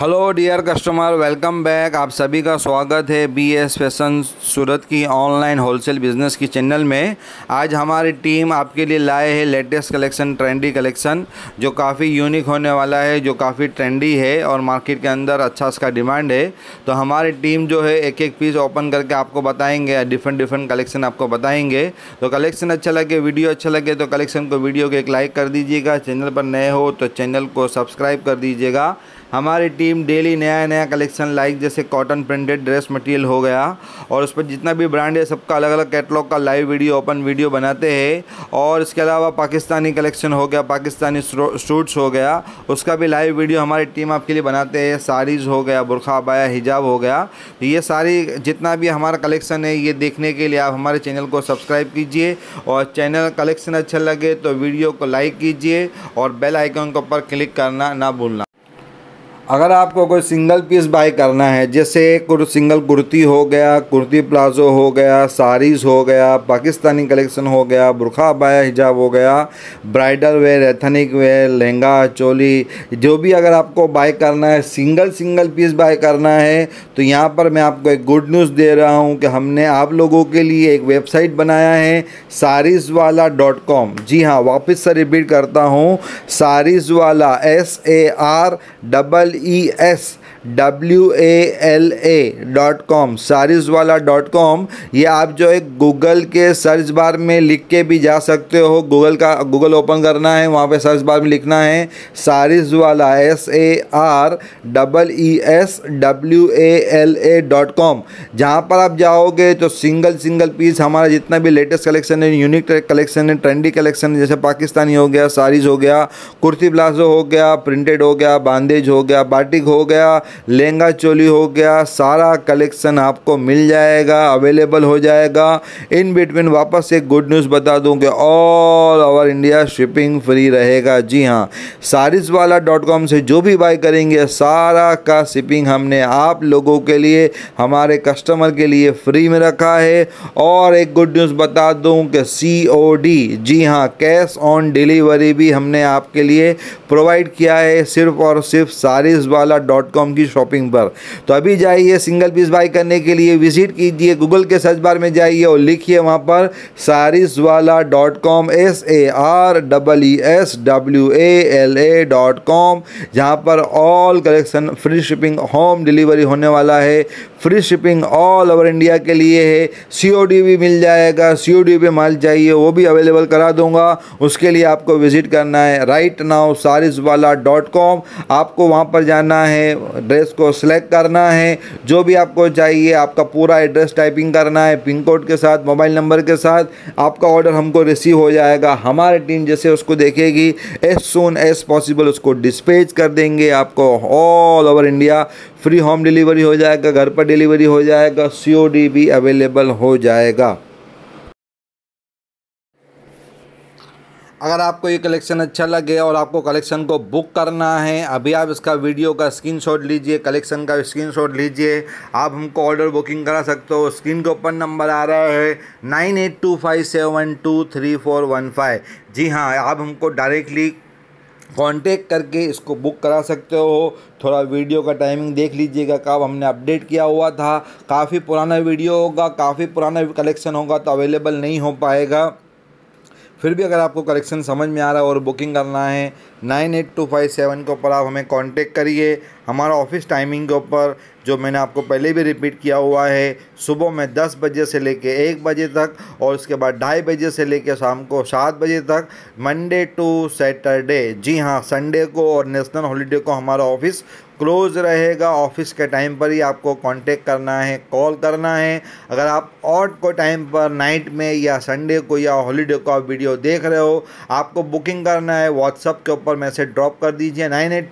Hello dear customer welcome back आप सभी का स्वागत है बी एस फ़ैशन सूरत की ऑनलाइन होलसेल बिज़नेस की चैनल में। आज हमारी टीम आपके लिए लाए है लेटेस्ट कलेक्शन ट्रेंडी कलेक्शन जो काफ़ी यूनिक होने वाला है, जो काफ़ी ट्रेंडी है और मार्केट के अंदर अच्छा इसका डिमांड है। तो हमारी टीम जो है एक एक पीस ओपन करके आपको बताएँगे डिफरेंट डिफरेंट कलेक्शन आपको बताएँगे। तो कलेक्शन अच्छा लगे वीडियो अच्छा लगे तो कलेक्शन को वीडियो को एक लाइक कर दीजिएगा। चैनल पर नए हो तो चैनल को सब्सक्राइब कर दीजिएगा। हमारी टीम डेली नया नया कलेक्शन लाइक जैसे कॉटन प्रिंटेड ड्रेस मटेरियल हो गया और उस पर जितना भी ब्रांड है, सबका अलग अलग कैटलॉग का लाइव वीडियो ओपन वीडियो बनाते हैं। और इसके अलावा पाकिस्तानी कलेक्शन हो गया, पाकिस्तानी सूट्स हो गया, उसका भी लाइव वीडियो हमारी टीम आपके लिए बनाते हैं। साड़ीज़ हो गया, बुरखा बाया हिजाब हो गया। ये सारी, जितना भी हमारा कलेक्शन है, ये देखने के लिए आप हमारे चैनल को सब्सक्राइब कीजिए। और चैनल कलेक्शन अच्छा लगे तो वीडियो को लाइक कीजिए और बेल आइकन के ऊपर क्लिक करना ना भूलना। अगर आपको कोई सिंगल पीस बाई करना है जैसे कुर, सिंगल कुर्ती हो गया कुर्ती प्लाजो हो गया साड़ीज़ हो गया पाकिस्तानी कलेक्शन हो गया बुरखा बाया हिजाब हो गया bridal wear ethnic wear lehenga choli जो भी अगर आपको बाई करना है सिंगल सिंगल पीस बाई करना है तो यहाँ पर मैं आपको एक गुड न्यूज़ दे रहा हूँ कि हमने आप लोगों के लिए एक वेबसाइट बनाया है सारीज़ वाला डॉट कॉम जी हाँ वापस से रिपीट करता हूँ Sareeswala S A R double E S W A L A dot com Sareeswala dot com ये आप जो है गूगल के सर्च बार में लिख के भी जा सकते हो। गूगल का गूगल ओपन करना है, वहाँ पे सर्च बार में लिखना है Sareeswala S A R double E S W A L A dot com जहाँ पर आप जाओगे तो सिंगल सिंगल पीस हमारा जितना भी लेटेस्ट कलेक्शन है यूनिक कलेक्शन है ट्रेंडी कलेक्शन है, जैसे पाकिस्तानी हो गया साड़ीज़ हो गया, कुर्ती प्लाजो हो गया प्रिंटेड हो गया बांदेज हो गया बाटिक हो गया लहंगा चोली हो गया, सारा कलेक्शन आपको मिल जाएगा अवेलेबल हो जाएगा। इन बिटवीन वापस एक गुड न्यूज़ बता दूँ कि all over India shipping free रहेगा। जी हाँ सारिस वाला डॉट कॉम से जो भी बाय करेंगे, सारा का शिपिंग हमने आप लोगों के लिए, हमारे कस्टमर के लिए फ्री में रखा है। और एक गुड न्यूज़ बता दूँ कि सी ओ डी जी हाँ कैश ऑन डिलीवरी भी हमने आपके लिए प्रोवाइड किया है। सिर्फ़ और सिर्फ़ सारिस वाला डॉट कॉम की शॉपिंग पर। तो अभी जाइए सिंगल पीस बाई करने के लिए विज़िट कीजिए गूगल के सर्च बार में जाइए और लिखिए वहाँ पर Sareeswala dot com S A R double E S W A L A dot com जहाँ पर all collection free shipping home delivery होने वाला है। Free shipping all over India के लिए है। सीओडी भी मिल जाएगा। सी ओ पे माल चाहिए, वो भी अवेलेबल करा दूँगा। उसके लिए आपको विज़िट करना है। राइट नाउ सारिस वाला डॉट कॉम आपको वहाँ पर जाना है। ड्रेस को सिलेक्ट करना है। जो भी आपको चाहिए, आपका पूरा एड्रेस टाइपिंग करना है, पिन कोड के साथ, मोबाइल नंबर के साथ, आपका ऑर्डर हमको रिसीव हो जाएगा। हमारी टीम जैसे उसको देखेगी एज सुन एज पॉसिबल उसको डिस्पेच कर देंगे। आपको all over India free home delivery हो जाएगा, घर पर डिलीवरी हो जाएगा सीओडी भी अवेलेबल हो जाएगा। अगर आपको ये कलेक्शन अच्छा लगे और आपको कलेक्शन को बुक करना है, अभी आप इसका वीडियो का स्क्रीनशॉट लीजिए कलेक्शन का स्क्रीनशॉट लीजिए। आप हमको ऑर्डर बुकिंग करा सकते हो। स्क्रीन के ऊपर नंबर आ रहा है nine eight two five seven two three four one five जी हाँ आप हमको डायरेक्टली कांटेक्ट करके इसको बुक करा सकते हो। थोड़ा वीडियो का टाइमिंग देख लीजिएगा, कब हमने अपडेट किया हुआ था। काफ़ी पुराना वीडियो होगा, काफ़ी पुराना कलेक्शन होगा तो अवेलेबल नहीं हो पाएगा। फिर भी अगर आपको कलेक्शन समझ में आ रहा है और बुकिंग करना है nine eight two five seven के ऊपर आप हमें कांटेक्ट करिए। हमारा ऑफ़िस टाइमिंग के ऊपर, जो मैंने आपको पहले भी रिपीट किया हुआ है, सुबह में दस बजे से लेके एक बजे तक और उसके बाद ढाई बजे से लेके शाम को सात बजे तक मंडे टू सैटरडे जी हाँ संडे को और नेशनल हॉलीडे को हमारा ऑफ़िस क्लोज रहेगा। ऑफ़िस के टाइम पर ही आपको कांटेक्ट करना है कॉल करना है। अगर आप और को टाइम पर नाइट में या संडे को या हॉलीडे को आप वीडियो देख रहे हो, आपको बुकिंग करना है व्हाट्सअप के ऊपर मैसेज ड्रॉप कर दीजिए नाइन एट